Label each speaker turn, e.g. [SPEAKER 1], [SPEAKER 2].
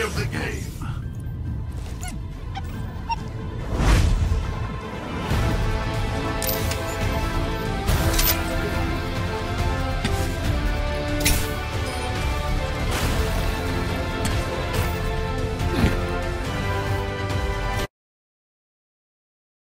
[SPEAKER 1] of the game.